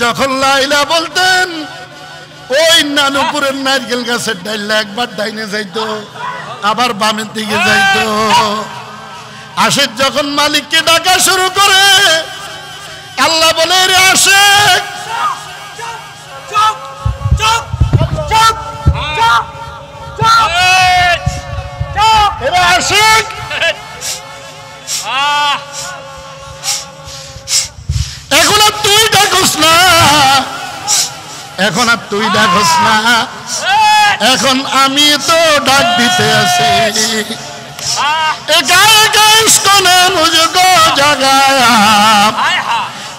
যখন লাইলা বলতেন, ওই নানুপুরের নারকেল গাছের ডাইলে একবার ডাইনে যাইতো, আবার বামের দিকে যাইতো। আশেক যখন মালিককে ডাকা শুরু করে, আল্লাহ বলে রে আশেক, আহ এখন আর তুই ডাকস না। এখন আর তুই ডাকস না। এখন আমি তো ডাক দিতে আসি।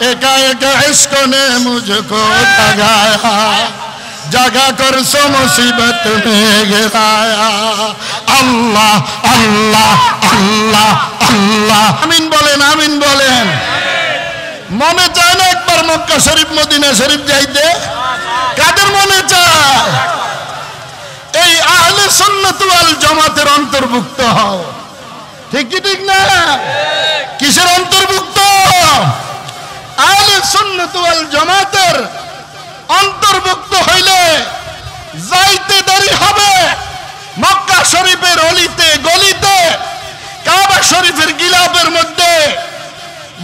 একা ইস্কনে ইস্কনে জাগায়া। জাগা করছ মুসিবত আল্লাহ আল্লাহ আল্লাহ আল্লাহ। আমিন বলেন আমিন বলেন। মনে চায় না একবার মক্কা শরীফ, মদিনা শরীফ যাইতে? কাদের মনে চায়? এই আহলে সুন্নাত ওয়াল জামাতের অন্তর্ভুক্ত। হও ঠিক কি ঠিক না? কিসের অন্তর্ভুক্ত? আহলে সুন্নাত ওয়াল জামাতের অন্তর্ভুক্ত হইলে যাইতে দেরি হবে। মক্কা শরীফের অলিতে, গলিতে, কাবা শরীফের গিলাপের মধ্যে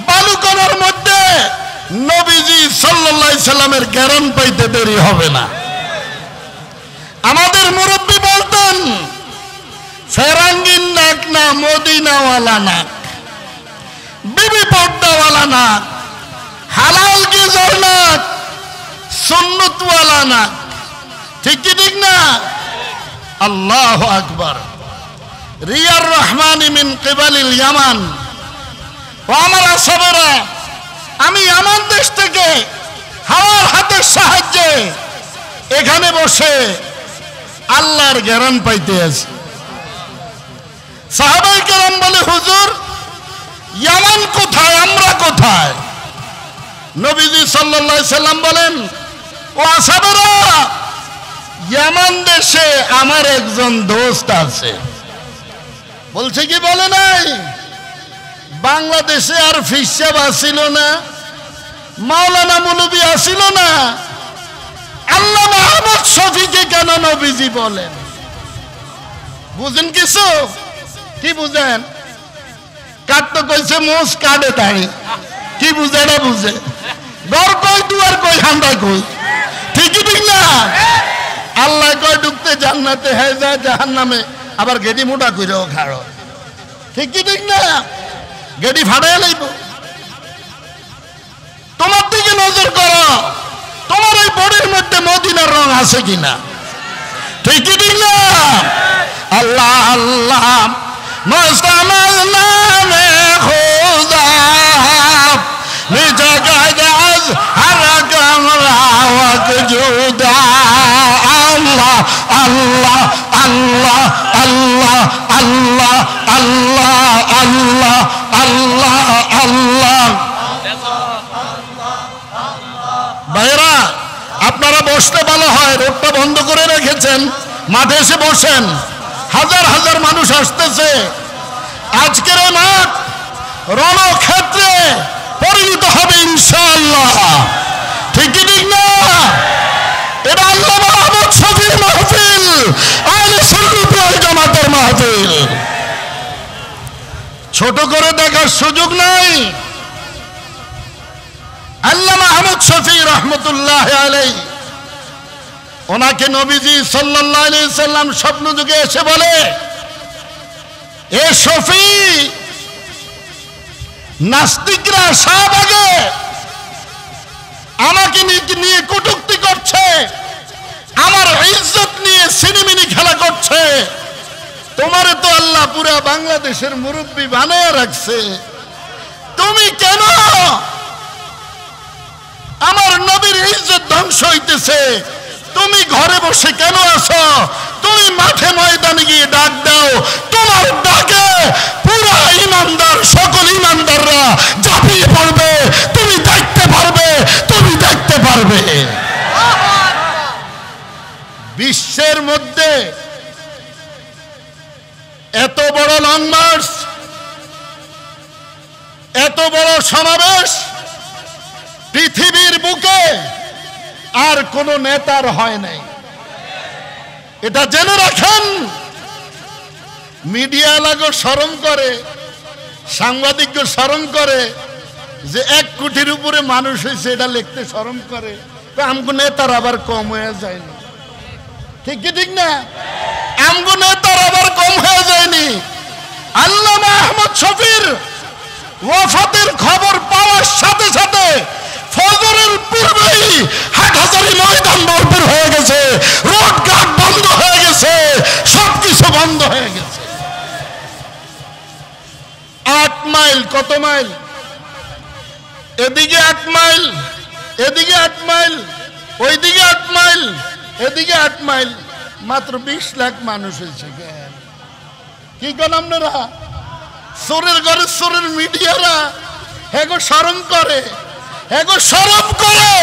বালুকনার মধ্যে নবীজি আলাইহি সাল্লামের জ্ঞান পাইতে দেরি হবে না। আমাদের মুরব্বী বলতেন, ফেরাঙ্গিন নাক না, মদিনাওয়ালা নাক। বিবি পর্দাওয়ালা নাক। হালাল গিজর নাক। সুন্নতওয়ালা নাক। ঠিক কি ঠিক না? আল্লাহ আকবর। রিয়ার রহমান মিন কেবালিল ইয়ামান। ও আমার আসবেরা আমি আমার দেশ থেকে হাওয়ার হাতের সাহায্যে এখানে বসে আল্লাহর জ্ঞান পাইতে আছি। সাহাবাই কেরাম বলে, হুজুর, ইয়ামান কোথায়, আমরা কোথায়? নবীজি সাল্লাল্লাহু সাল্লাম বলেন, ও আসাবেরা ইয়ামান দেশে আমার একজন দোস্ত আছে। বলছে কি বলে নাই? বাংলাদেশে আর ফিসাব আসিল না, মাওলানা মুলবি আসিল না। আল্লাহ মাহমুদ শফিকে কেন নবীজি বলেন? বুঝেন কিছু কি বুঝেন? কাট তো কইছে মোষ কাটে দাঁড়ি কি বুঝে না বুঝে? ঘর কই, দুয়ার কই হান্দা কই? ঠিকই ঠিক না? আল্লাহ কয়, ঢুকতে জান্নাতে হ্যাঁ যায় জাহান নামে আবার গেডি মোটা কইরেও খাড়ো। ঠিকই ঠিক না? গেডি ফাটাই লাইব। তোমার দিকে নজর করো। তোমার এই বডির মধ্যে মদিনার রং আছে কিনা? ঠিকই ঠিক না আল্লাহ আল্লাহ আল্লাহ আল্লাহ আল্লাহ আল্লাহ আল্লাহ আল্লাহ আল্লাহ আল্লাহ আল্লাহ। ভাইরা আপনারা বসতে ভালো হয়, রোডটা বন্ধ করে রেখেছেন, মাঠে এসে বসেন। হাজার হাজার মানুষ আসতেছে। আজকের মাঠ রণক্ষেত্রে পরিণত হবে ইনশাআল্লাহ। ঠিক ঠিক না? এটা আল্লাহ মাহমুদ শফির মাহফিল। ছোট করে দেখার সুযোগ নাই। আল্লাহ মাহমুদ শফি রহমতুল্লাহ আলাই ওনাকে নবীজি সাল্লাল্লাহু আলাইহি সাল্লাম স্বপ্ন যুগে এসে বলে, এ শফি, নাস্তিকরা শাহবাগে আমাকে নি- নিয়ে কটুক্তি করছে? আমার ইজ্জত নিয়ে সিনেমিনি খেলা করছে? তোমারে তো আল্লাহ পুরা বাংলাদেশের মুরব্বী বানায় রাখছে। তুমি কেন? আমার নবীর ইজ্জত ধ্বংস হইতেছে। তুমি ঘরে বসে কেন আছো? তুমি মাঠে ময়দানে গিয়ে ডাক দাও। তোমার ডাকে পুরা ইমানদার সকল ইমানদাররা ঝাঁপিয়ে পড়বে। তুমি দেখতে পারবে তুমি দেখতে পারবে। বিশ্বের মধ্যে এত বড় লং মার্চ এত বড় সমাবেশ, পৃথিবীর বুকে আর কোন নেতার হয় নাই। এটা জেনে রাখেন, মিডিয়া লাগো স্মরণ করে, সাংবাদিক স্মরণ করে, যে এক কোটির উপরে মানুষ হয়েছে এটা লিখতে স্মরণ করে। তো আমগো নেতার আবার কম হয়ে যায়নি ঠিক কি ঠিক না? আমগো নেতার আবার কম হয়ে যায়নি। আল্লামা আহমদ শফির ওয়াফাতের খবর পাওয়ার সাথে সাথে ফজরের পূর্বেই হাটহাজারি ময়দান ভরপুর হয়ে গেছে, রোড ঘাট বন্ধ হয়ে গেছে, সবকিছু বন্ধ হয়ে গেছে। আট মাইল, কত মাইল? এদিকে আট মাইল, এদিকে আট মাইল, ওইদিকে আট মাইল। এদিকে আট মাইল, মাত্র বিশ লাখ মানুষ হয়েছে। কেন? কি করেন আপনারা? চোরের ঘরে চোরের মিডিয়ারা হেগো স্মরণ করে করে,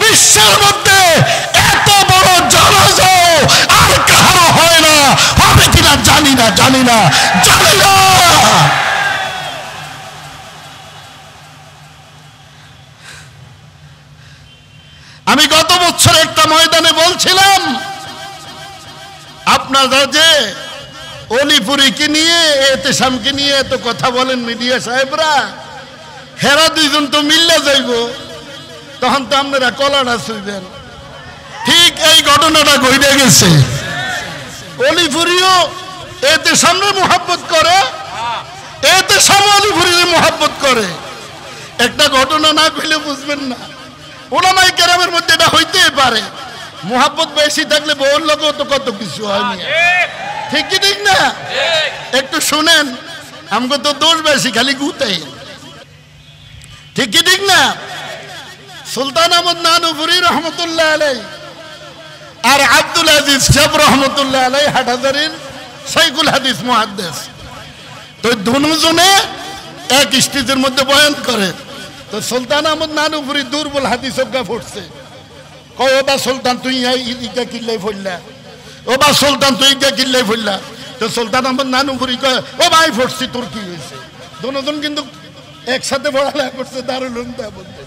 বিশ্বের মধ্যে এত বড় জানাজাও আর কারও হয় না। হবে কিনা জানি না জানি না জানি না। আমি গত বছর একটা ময়দানে আপনারা যে অলিপুরিকে নিয়ে, এতেসামকে নিয়ে এত কথা বলেন মিডিয়া সাহেবরা। হেরা দুইজন তো মিল্লা যাইব। তখন তো আপনারা কলাটা শুইবেন ঠিক এই ঘটনাটা ঘটে গেছে। অলিপুরিও এতে সামনে মোহাব্বত করে। এতে সামনে অলিপুরির মোহাব্বত করে। একটা ঘটনা না কইলে বুঝবেন না। ওলামাই কেরামের মধ্যে এটা হইতেই পারে। মোহাব্বত বেশি থাকলে বউর লোকও তো কত কিছু হয়নি ঠিক। কি ঠিক না? একটু শুনেন আমাকে তো দোষ বেশি খালি গুতে ঠিক কি ঠিক না? সুলতান আহমদ নানুপুরি রহমতুল্লাহ আলাই আর আব্দুল আজিজ সাহেব রহমতুল্লাহ আলাই হাটহাজারির সাইকুল হাদিস মুহাদ্দেস। তো দুজনে এক স্টেজের মধ্যে বয়ান করে। তো সুলতান আহমদ নানুপুরি দুর্বল হাদিস অজ্ঞা ফুটছে ও বা সুলতান, তুই ইকা কিল্লাই ফুললা। বা সুলতান, তুই ইকা কিল্লাই ফুললা? তো সুলতান আহমদ নানুপুরি কয় ও ভাই ফুটছি তোর কি হয়েছে? দুজন কিন্তু একসাথে পড়ালেখা করছে, দারুল মধ্যে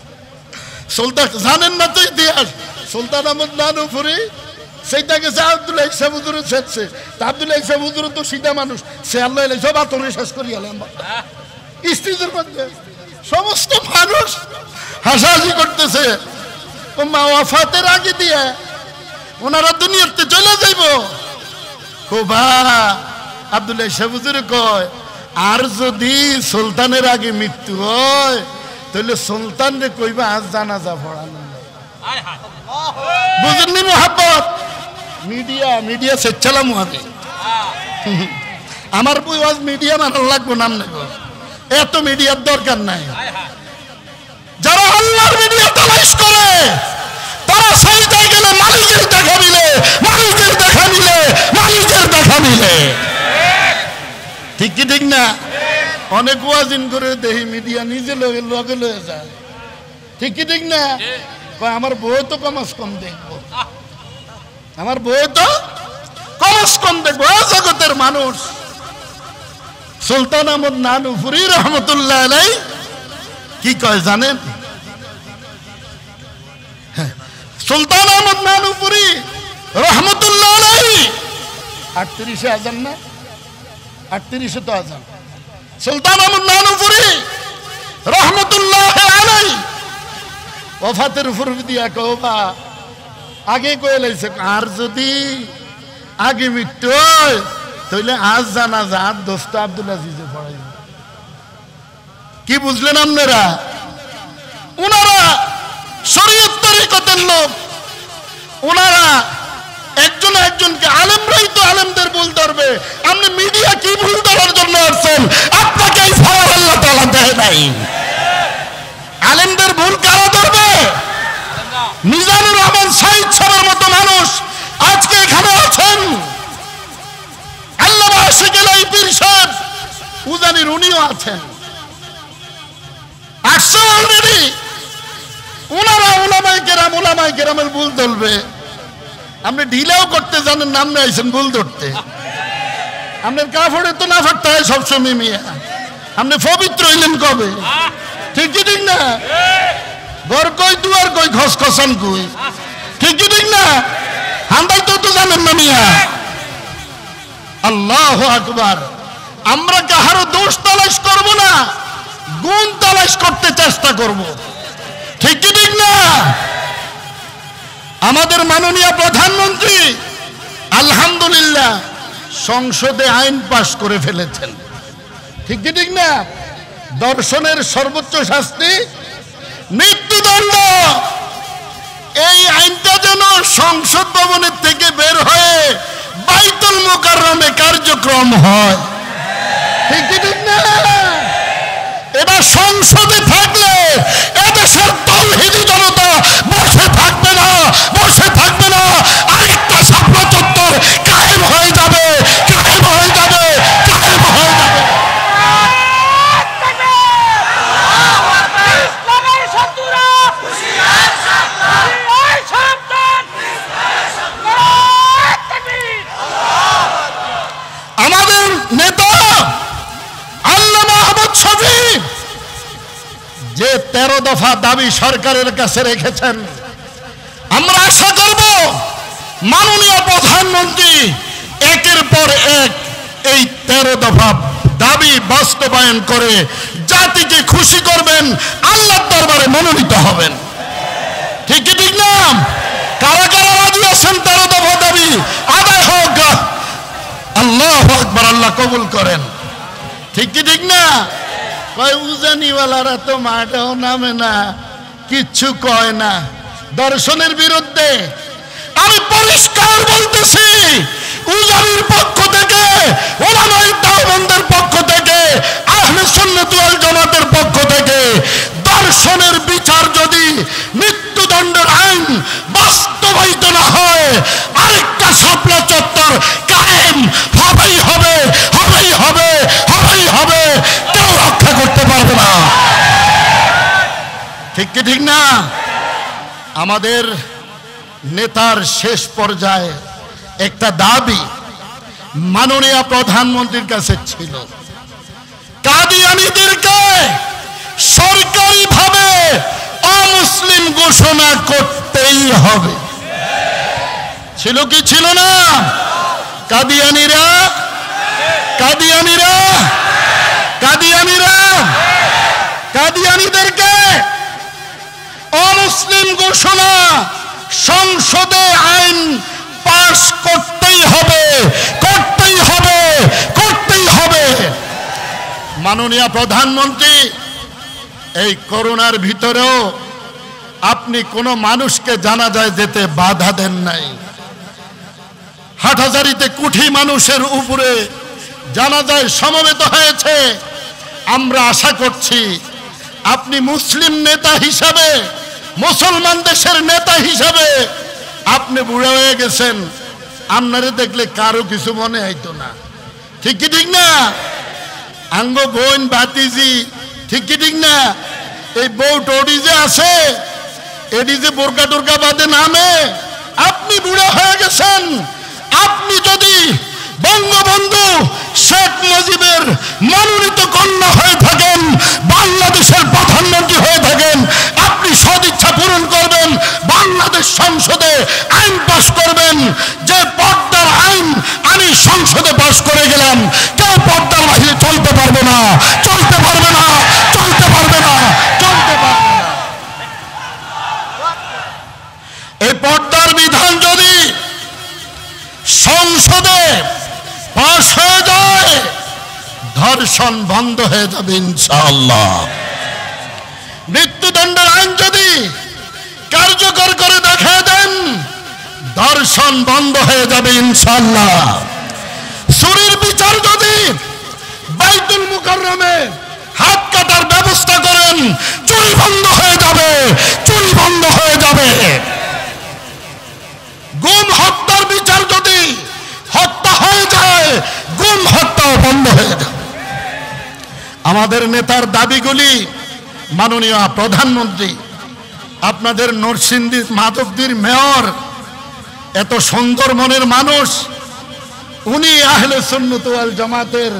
সুলতান, জানেন না তো ইতিহাস? সুলতান আহমদ নানুপুরি সেইটা গেছে আব্দুল্লাহ ইসলাম হুজুরে ছেড়ছে তা আব্দুল্লাহ ইসলাম হুজুর তো সিধা মানুষ। সে আল্লাহ সব আতরে শেষ করি এলাম স্ত্রীদের মধ্যে সমস্ত মানুষ হাসাহাসি করতেছে। ও মা ওয়াফাতের আগে দিয়ে ওনারা দুনিয়াতে চলে যাইব। কোবা আব্দুল্লাহ সাহুজুর কয় আর যদি সুলতানের আগে মৃত্যু হয় তাহলে সুলতান রে কইবা আজ জানাজা পড়ানো বুঝেননি মোহাব্বত? মিডিয়া মিডিয়া সেচ্ছালাম আমি আমার বই আজ মিডিয়া মানার লাগবো নাম নেব। এত মিডিয়ার দরকার নাই। যারা আল্লাহর মিডিয়া তালাশ করে, তারা সেইটাই গেলে মালিকের দেখা মিলে মালিকের দেখা মিলে মালিকের দেখা মিলে। ঠিক কি ঠিক না? অনেক ওয়াজিন করে দেহি মিডিয়া নিজে লগে লগে লয়ে যায়। ঠিক কি ঠিক না? আমার বউ তো কমাস কম দেখব। আমার বউ তো কমাস কম দেখব জগতের মানুষ। সুলতান আহমদ নানুপুরি রহমতুল্লাহ আলাই কি কয় জানেন? হ্যাঁ, সুলতান আহমদ নানুপুরি রহমতুল্লাহ আটত্রিশে আজান না? আটত্রিশে তো আজান। সুলতান আহমদ নানুপুরি রহমতুল্লাহ ওফাতের উপর দিয়া কবা আগে কয়ে লাইছে আর যদি আগে মৃত্যু তাহলে আজ জানা যা দোস্ত আব্দুল আজিজে পড়াই কি বুঝলেন আপনারা? ওনারা শরীয়ত তরিকতের লোক। ওনারা একজন একজনকে আলেমরাই তো আলেমদের ভুল ধরবে। আপনি মিডিয়া কি ভুল ধরার জন্য আসছেন? আপনাকে এই আল্লাহ দেয় নাই। আলেমদের ভুল কারা ধরবে? মিজানুর রহমান সাইদ সাহেবের মতো মানুষ আজকে এখানে আছেন। আল্লাহ এই পীর সাহেব, উজানির উনিও আছেন। আসছে ওনারা ভুল ধরবে। আপনি করতে জানেন নাম নিয়ে আইছেন ভুল ধরতে। আপনার তো না ফাটতে হয় সবসময় মিয়া। আপনি পবিত্র হইলেন কবে? ঠিক কি ঠিক না? ঘর কই, দুয়ার কই খস খসান কই হান্দাই তো তো জানেন না মিয়া। আল্লাহ আকবার। আমরা কাহারও দোষ তালাশ করব না। গুণ তালাশ করতে চেষ্টা করব। ঠিক কি ঠিক না? আমাদের মাননীয় প্রধানমন্ত্রী আলহামদুলিল্লাহ সংসদে আইন পাশ করে ফেলেছেন। ঠিক কি ঠিক না? দর্শনের সর্বোচ্চ শাস্তি মৃত্যুদণ্ড এই আইনটা যেন সংসদ ভবনের থেকে বের হয়ে বাইতুল মোকাররমে কার্যক্রম হয়। ঠিক ঠিক না? এটা সংসদে থাকলে এদেশের তৌহিদি জনতা বসে থাকবে না, বসে থাকবে না। আরেকটা সাপলা চত্বর তেরো দফা দাবি সরকারের কাছে রেখেছেন। আমরা আশা করব মাননীয় প্রধানমন্ত্রী একের পর এক এই তেরো দফা দাবি বাস্তবায়ন করে জাতিকে খুশি করবেন, আল্লাহর দরবারে মনোনীত হবেন। ঠিক কি ঠিক না? কারা কারা রাজি আছেন তেরো দফা দাবি? আদায় হোক। আল্লাহ আকবার, আল্লাহ কবুল করেন। ঠিক কি ঠিক না? কয়, উজানিওয়ালারা তো মাঠেও নামে না, কিচ্ছু কয় না। দর্শনের বিরুদ্ধে আমি পরিষ্কার বলতেছি, উজানির পক্ষ থেকে পক্ষ থেকে, আহলে সুন্নাত ওয়াল জামাতের পক্ষ থেকে দর্শনের বিচার যদি মৃত্যুদণ্ডের আইন বাস্তবায়িত না হয় আরেকটা শাপলা চত্বর কায়েম হবেই হবে হবেই হবে হবেই হবে কেউ রক্ষা করতে পারবে না ঠিক কি ঠিক না? আমাদের নেতার শেষ পর্যায়ে একটা দাবি মাননীয় প্রধানমন্ত্রীর কাছে ছিল। কাদিয়ানিদেরকে সরকারিভাবে অমুসলিম ঘোষণা করতেই হবে। ছিল কি ছিল না? কাদিয়ানিরা? কাদিয়ানিরা? কাদিয়ানিরা? কাদিয়ানিদেরকে অমুসলিম ঘোষণা, সংসদে আইন পাশ করতেই হবে করতেই হবে করতেই হবে। মাননীয় প্রধানমন্ত্রী, এই করোনার ভিতরেও আপনি কোনো মানুষকে জানা যায় যেতে বাধা দেন নাই। হাটহাজারিতে কুঠি মানুষের উপরে জানাজায় সমবেত হয়েছে। আমরা আশা করছি, আপনি মুসলিম নেতা হিসাবে মুসলমান দেশের নেতা হিসাবে আপনি বুড়া হয়ে গেছেন। আপনারে দেখলে কারও কিছু মনে হইতো না। ঠিক কি ঠিক না? আঙ্গ বোন বাতিজি ঠিক কি ঠিক না? এই বউ টডি যে আছে, এডি যে বোরকা টোরকা বাদে নামে, আপনি বুড়া হয়ে গেছেন। আপনি যদি বঙ্গবন্ধু শেখ মুজিবের মনোনীত কন্যা হয়ে থাকেন, বাংলাদেশের প্রধানমন্ত্রী হয়ে থাকেন আপনি সদিচ্ছা পূরণ করবেন। বাংলাদেশ সংসদে আইন পাশ করবেন। যে পর্দার আইন আমি সংসদে পাশ করে গেলাম, কেউ পর্দার বাহিরে চলতে পারবে না। চলতে পারবে না, চলতে পারবে না, চলতে পারবে না। এই পর্দার বিধান যদি সংসদে পাশ হয়ে যায়, ধর্ষণ বন্ধ হয়ে যাবে ইনশাআল্লাহ। মৃত্যুদণ্ডের আইন যদি কার্যকর করে দেখা দেন ধর্ষণ বন্ধ হয়ে যাবে ইনশাআল্লাহ। চুরির বিচার যদি বাইতুল মুকাররমে হাত কাটার ব্যবস্থা করেন চুরি বন্ধ হয়ে যাবে চুরি বন্ধ হয়ে যাবে। গুম হত্যার বিচার যদি হত্যা হয়ে যায়, গুম হত্যাও বন্ধ হয়ে যাবে। আমাদের নেতার দাবিগুলি মাননীয় প্রধানমন্ত্রী, আপনাদের নরসিংদী মাধবদীর মেয়র, এত সুন্দর মনের মানুষ, উনি আহলে সুন্নত ওয়াল জামাতের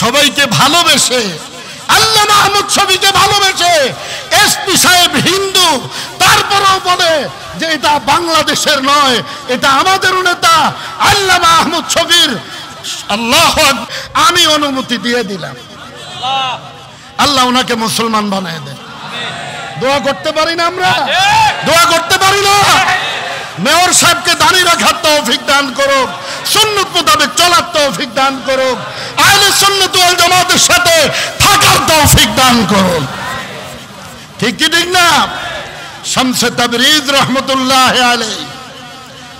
সবাইকে ভালোবেসে, আল্লাহ মাহমুদ ছবিকে ভালোবেসে এসপি সাহেব হিন্দু, তারপরেও বলে যে এটা বাংলাদেশের নয়, এটা আমাদের নেতা আল্লামা আহমদ ছবির আল্লাহ আমি অনুমতি দিয়ে দিলাম। আল্লাহ ওনাকে মুসলমান বানায় দেন। দোয়া করতে পারি না আমরা? দোয়া করতে পারি না? মেয়র সাহেবকে দাঁড়িয়ে রাখার তৌফিক দান করো সুন্নত মোতাবেক চলার তৌফিক দান করো আহলে সুন্নত ওয়াল জামাতের সাথে থাকার তৌফিক দান করো ঠিক কি ঠিক না? শামসে তাবরিজ রহমতুল্লাহ আলাই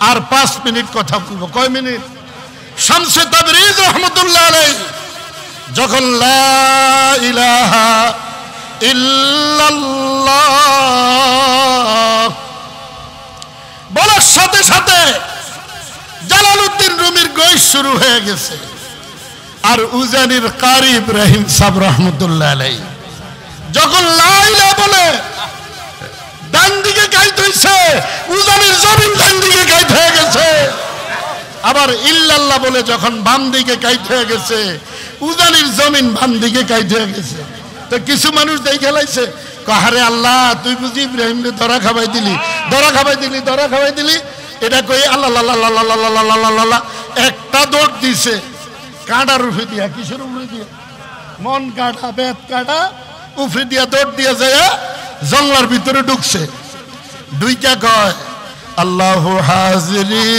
আর পাঁচ মিনিট কথা বলব কয় মিনিট? শামসে তাবরিজ রহমতুল্লাহ আলাই যখন বলার সাথে সাথে জালালউদ্দিন রুমির গই শুরু হয়ে গেছে। আর উজানির কারি ইব্রাহিম সাব রহমতুল্লাহ আলাই যখন লাইলা বলে, ডান দিকে গাইতে উজানির জমিন ডান দিকে গাইতে হয়ে গেছে। আবার ইল্লাল্লাহ বলে যখন বাম দিকে কাইতে হয়ে গেছে উজানির জমিন বাম দিকে কাইটে গেছে। তো কিছু মানুষ দেখে খেলাইছে কাহারে আল্লাহ, তুই বুঝি ইব্রাহিম ধরা খাবাই দিলি ধরা খাবাই দিলি ধরা খাবাই দিলি? এটা কই, আল্লাহ আল্লাহ একটা দৌড় দিছে। কাঁটা উফে দিয়া, কিসের উফে দিয়া? মন কাটা বেত কাটা, উফরে দিয়া দৌড় দিয়া যায় জঙ্গলার ভিতরে ঢুকছে। দুইটা কয়, আল্লাহ হাজরি,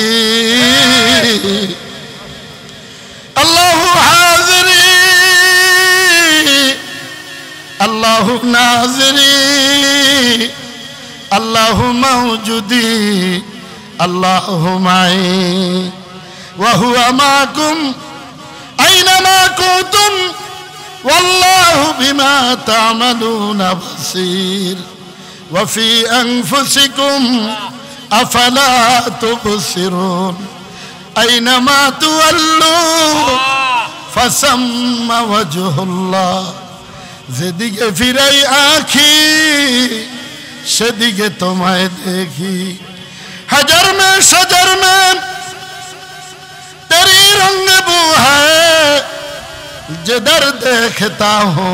আল্লাহ الله ناظري الله موجودي الله معي وهو معكم أينما كنتم والله بما تعملون بصير وفي أنفسكم أفلا تبصرون أينما تولوا فسم وجه الله যেদিকে ফিরাই আখি, সেদিকে তোমায় দেখি। হাজার মে, সাজার মে, তেরি রঙ্গবু হদর দেখতা হো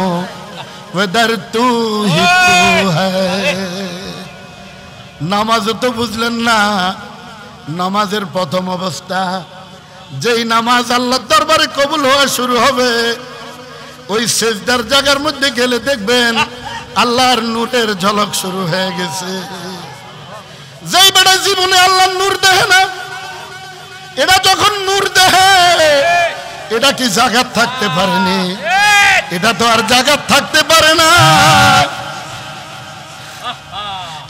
ওদর তু হি তু নামাজ তো বুঝলেন না, নামাজের প্রথম অবস্থা, যেই নামাজ আল্লাহ দরবারে কবুল হওয়া শুরু হবে ওই সেজদার জায়গার মধ্যে গেলে দেখবেন আল্লাহর নূরের ঝলক শুরু হয়ে গেছে। যেই বেটা জীবনে আল্লাহর নূর দেখে না এটা যখন নূর দেহে এটা কি জাগাত থাকতে পারেনি? এটা তো আর জাগাত থাকতে পারে না।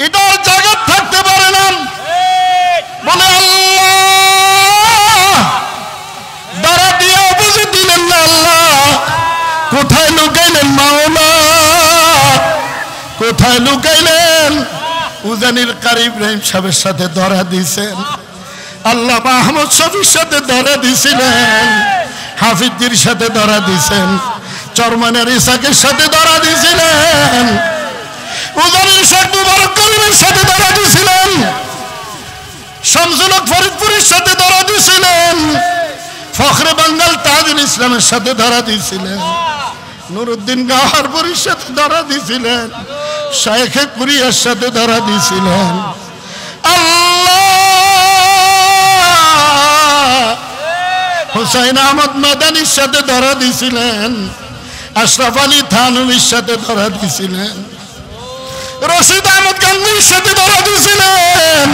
এটা আর জাগাত থাকতে পারে না। বলে আল্লাহ দাঁড়া দিয়ে বুঝে দিলেন না আল্লাহ কোথায় লুকাইলেন মাওলা? কোথায় লুকাইলেন? উজানির কারি ইব্রাহিম সাহেবের সাথে ধরা দিয়েছেন? আল্লাহ মাহমুদ শফির সাথে ধরা দিছিলেন হাফিজদের সাথে ধরা দিছেন চরমানের ইসাকের সাথে ধরা দিছিলেন উজানির শেখ মুবারক করিমের সাথে ধরা দিছিলেন শামসুল হক ফরিদপুরের সাথে ধরা দিছিলেন ফখরে বাঙ্গাল তাজুল ইসলামের সাথে ধরা দিছিলেন নুরুদ্দিন গাহারপুরের সাথে ধরা দিছিলেন। শাইখে কুরিয়ার সাথে ধরা দিছিলেন। হুসাইন আহমদ মাদানির সাথে ধরা দিছিলেন। আশরাফ আলী থানবির সাথে ধরা দিছিলেন। রশিদ আহমদ গাঙ্গুর সাথে ধরা দিছিলেন।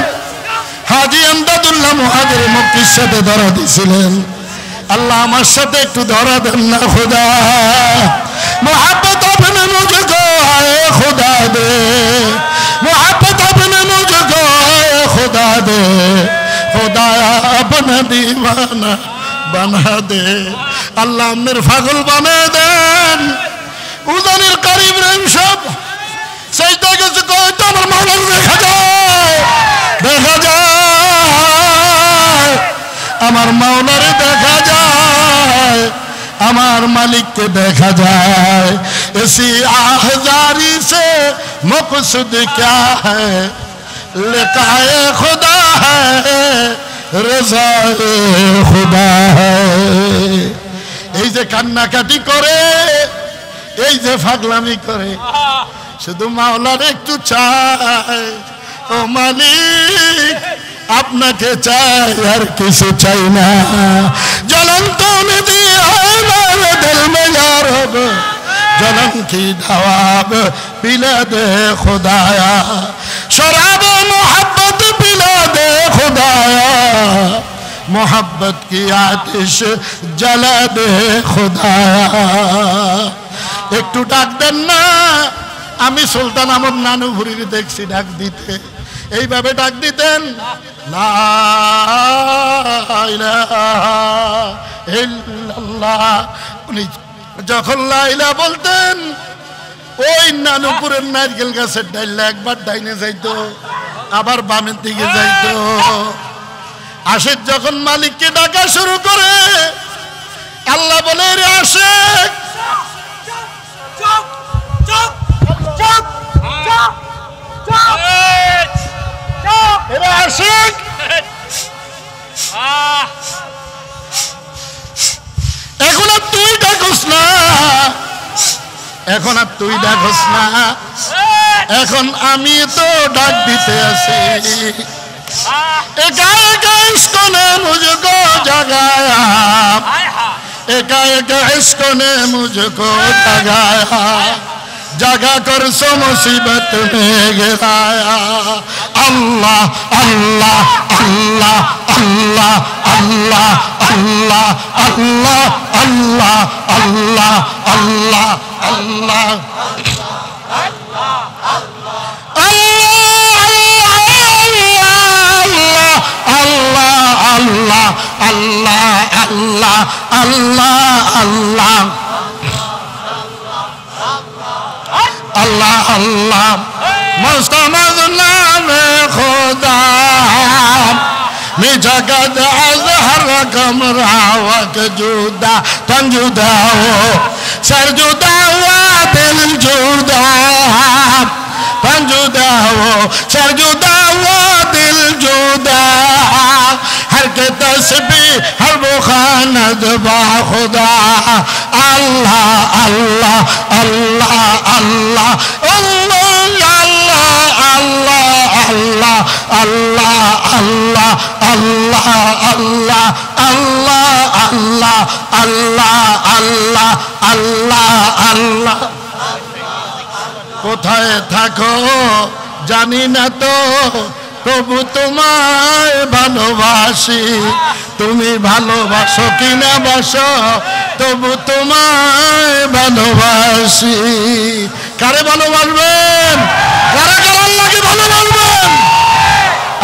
হাজি আমদাদুল্লাহ মুহাদের মুক্তির সাথে ধরা দিছিলেন। আল্লাহ আমার সাথে একটু ধরা দেন না, খোদা। मोहब्बत अपने मुझको आए, खुदा दे। मोहब्बत अपने मुझको आए, खुदा दे। खुदाया अपने दीवाना बना दे। আল্লাহ আমনের ফাগল বানিয়ে দেন উজানির কারি ইব্রাহিম সব সেইটা গেছে কয়তো আমার মাওলানা দেখা যায় দেখা যায় আমার মাওলারে দেখা যায় আমার মালিককে দেখা যায়। এসি আহজারি সে মকসুদ ক্যা হ্যাঁ লেখায় খুদা হ্যাঁ রেজায় খুদা এই যে কান্নাকাটি করে, এই যে ফাগলামি করে, শুধু মাওলার একটু চায়। ও মালিক আপনাকে চাই আর কিছু চাই না জ্বলন্ত নদী আমার দিল মে রব জলম কি ধাওয়াব পিলা দে খুদায়া শরাব মোহব্বত পিলা দে খুদায়া मोहब्बत की आतिश जला दे खुदाया একটু ডাক দেন না আমি সুলতান আমার নানু ভুরির দেখছি ডাক দিতে এইভাবে ডাক দিতেন যখন লাইলা বলতেন ওই নানুপুরের নারকেল গাছের ডাইলে একবার ডাইনে যাইতো আবার বামের দিকে যাইতো আশেক যখন মালিককে ডাকা শুরু করে আল্লাহ বলে রে চুপ এবার এখন আর তুই ডাকস না। এখন আর তুই ডাকস না। এখন আমি তো ডাক দিতে আছি একা একা ইস্কনে মুজুক জাগায় একা একা ইস্কনে মুঝকো জাগায়া जगा कर सो मुसीबत में गिराया अल्लाह अल्लाह अल्लाह अल्लाह अल्लाह अल्लाह अल्लाह अल्लाह अल्लाह अल्लाह अल्लाह Allah Allah Allah Allah Allah الله الله. مستمد نام خدا. می جگد از هر غم راوک جدا تن جدا ہو سر جدا ہوا دل جدا تن جدا ہو سر جدا ہوا دل جدا هر که تسبیح هر بخاند با خدا الله الله الله الله الله الله الله الله الله الله الله الله الله الله الله الله الله কোথায় থাকো জানি না তো তবু তোমায় ভালোবাসি। তুমি ভালোবাসো কিনা বাসো? তবু তোমায় ভালোবাসি। কারে ভালোবাসবেন? আল্লাহকে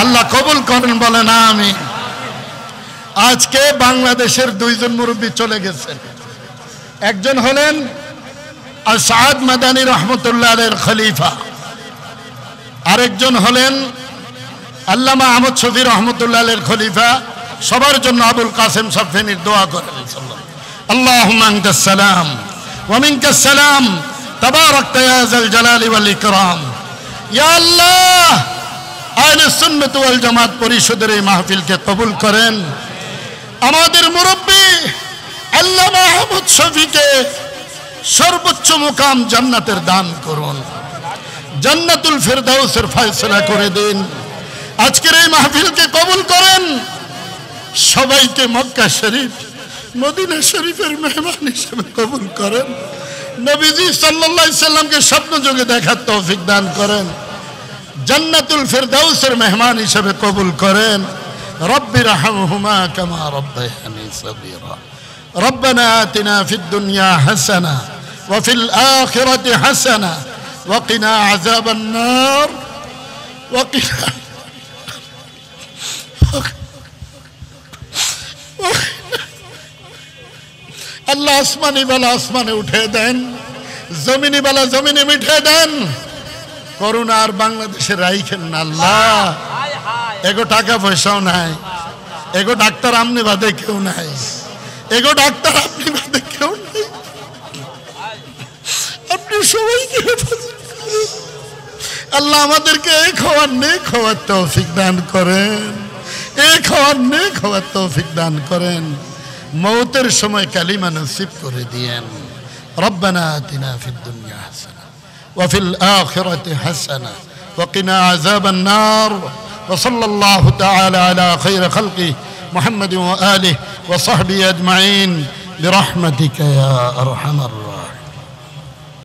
আল্লাহ কবুল করেন, বলেন আমি আজকে বাংলাদেশের দুইজন মুরব্বী চলে গেছেন একজন হলেন আর সাদ মাদানী রহমতুল্লাহ খলিফা। আরেকজন হলেন আল্লামা আহমদ শফি রহমতুল্লাহ খলিফা সবার জন্য আবুল কাসেম সফেনির দোয়া করেন আল্লাহ সালাম ওয়ামিনকা সালাম تبارك يا ذا الجلال والإكرام يا الله আহলে সুন্নত ওয়াল জামাত পরিষদের এই মাহফিলকে কবুল করেন আমাদের মুরব্বী আল্লাহ মাহমুদ শফিকে সর্বোচ্চ মুকাম জান্নাতের দান করুন জান্নাতুল ফেরদাউসের ফয়সলা করে দিন আজকের এই মাহফিলকে কবুল করেন সবাইকে মক্কা শরীফ মদিনা শরীফের মেহমান হিসেবে কবুল করেন নবীজি সাল্লাল্লাহু আলাইহি সাল্লামকে স্বপ্ন যোগে দেখার তৌফিক দান করেন জান্নাতুল ফেরদাউসের মেহমান হিসেবে কবুল করেন রব্বি রাহমহুমা কামা রব্বায়ানি সাগীরা ربنا آتنا في الدنيا حسنة وفي الآخرة حسنة وقنا عذاب النار وقنا আল্লাহ আসমানি বেলা আসমানে উঠে দেন, জমিনি বেলা জমিনে মিঠে দেন। করোনা আর বাংলাদেশে রাইখেন না আল্লাহ। এগো টাকা পয়সাও নাই, এগো ডাক্তার আমনি বাদে কেউ নাই, এগো ডাক্তার আপনি বাদে কেউ নাই। আপনি সবাইকে আল্লাহ আমাদেরকে এই খাওয়ার নেই খাওয়ার তৌফিক দান করেন। এই খাওয়ার নেই খাওয়ার তৌফিক দান করেন মৌতের সময় কালিমা নসিব করে দিয়েন রব্বানা আতিনা ফিদ দুনিয়া হাসানা وفي الآخرة حسنة وقنا عذاب النار وصلى الله تعالى على خير خلقه محمد وآله وصحبه أجمعين برحمتك يا أرحم الراحمين